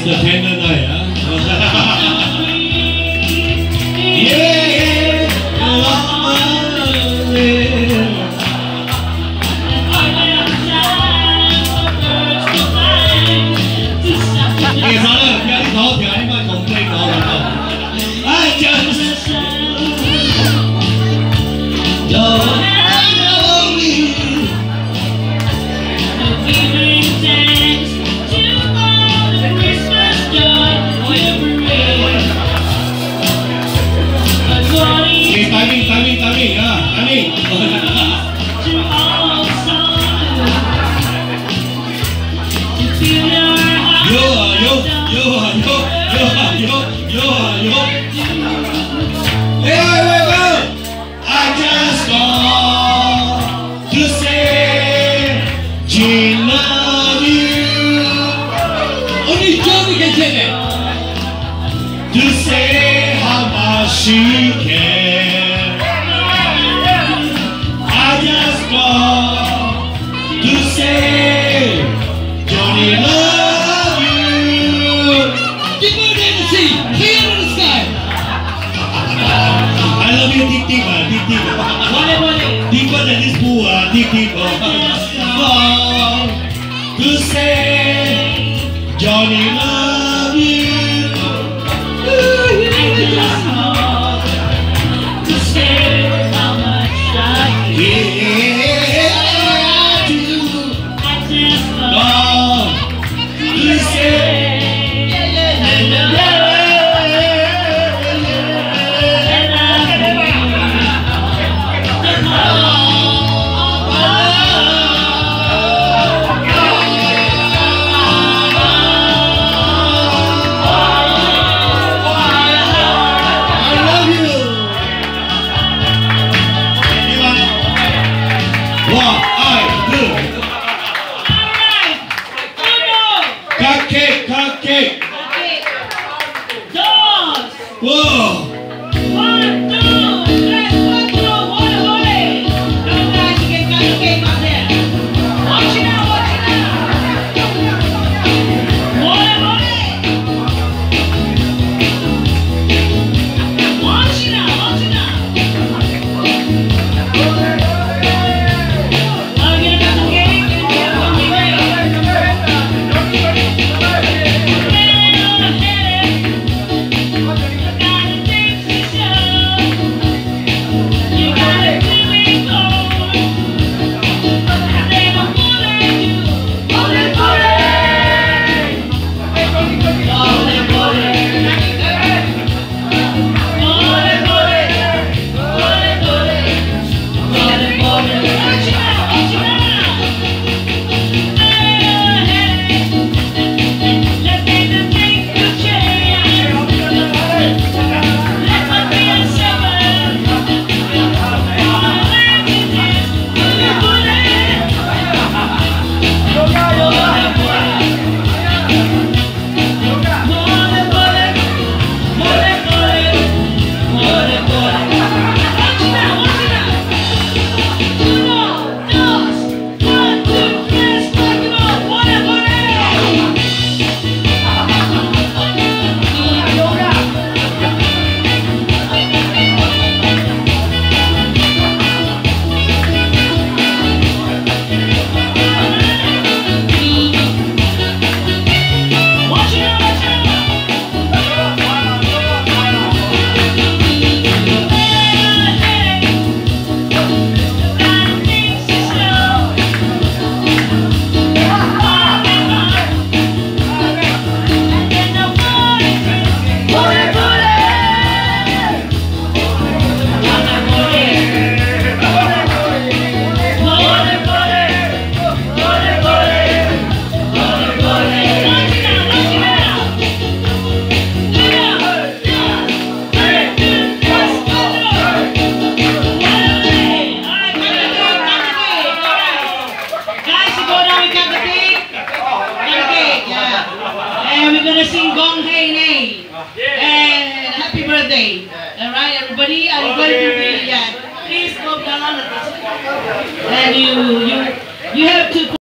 is dependent she can. Whoa! gonna sing Gong Hey Nay. And happy birthday. Alright, everybody, are going to be, yeah. Please go down and you, you, you have to